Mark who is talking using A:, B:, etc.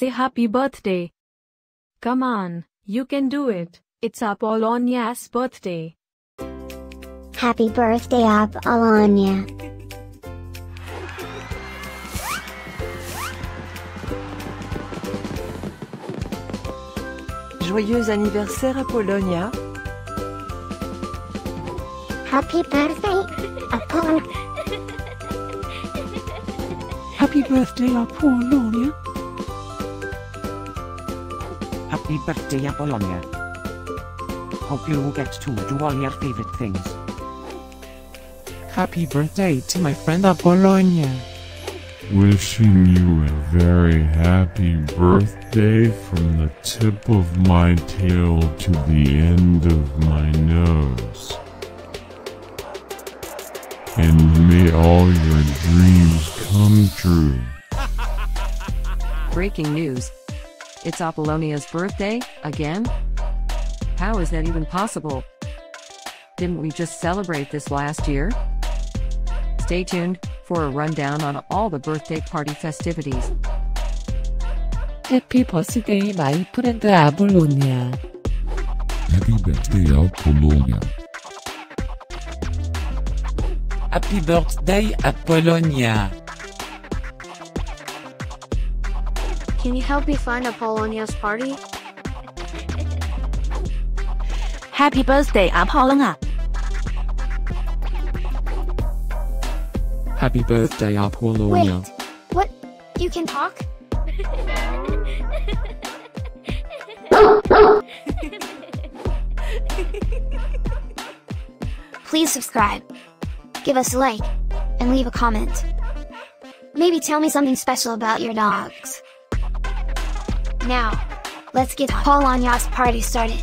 A: say happy birthday. Come on, you can do it. It's Apolonia's birthday.
B: Happy birthday, Apolonia.
C: Joyeux anniversaire Apolonia.
B: Happy birthday, Apolonia.
D: Happy birthday, Apolonia.
E: Happy birthday Apolonia. Hope you will get to do all your favorite things.
D: Happy birthday to my friend Apolonia.
F: Wishing you a very happy birthday from the tip of my tail to the end of my nose. And may all your dreams come true.
C: Breaking news. It's Apolonia's birthday, again? How is that even possible? Didn't we just celebrate this last year? Stay tuned for a rundown on all the birthday party festivities.
D: Happy birthday, my friend Apolonia.
F: Happy birthday Apolonia.
D: Happy birthday, Apolonia.
G: Can you help me find Apolonia's party?
H: Happy birthday, Apolonia.
D: Happy birthday,
B: Wait, what? You can talk? Please subscribe, give us a like, and leave a comment. Maybe tell me something special about your dogs. Now, let's get Apolonia's party started.